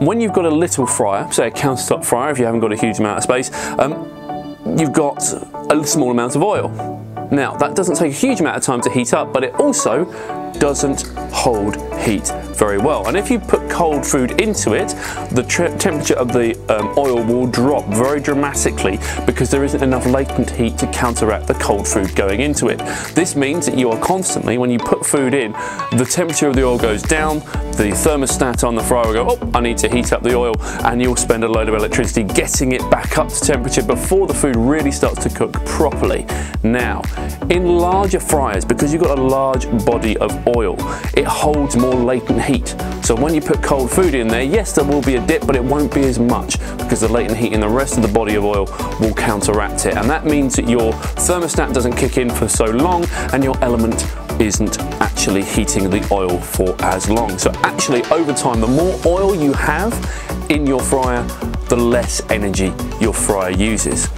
when you've got a little fryer, say a countertop fryer if you haven't got a huge amount of space, um, you've got a small amount of oil. Now, that doesn't take a huge amount of time to heat up, but it also doesn't hold heat very well. And if you put cold food into it, the temperature of the um, oil will drop very dramatically because there isn't enough latent heat to counteract the cold food going into it. This means that you are constantly, when you put food in, the temperature of the oil goes down, the thermostat on the fryer will go, oh, I need to heat up the oil, and you'll spend a load of electricity getting it back up to temperature before the food really starts to cook properly. Now, in larger fryers, because you've got a large body of oil, it holds more latent heat. So when you put cold food in there, yes, there will be a dip, but it won't be as much because the latent heat in the rest of the body of oil will counteract it. And that means that your thermostat doesn't kick in for so long and your element isn't actually heating the oil for as long. So actually over time, the more oil you have in your fryer, the less energy your fryer uses.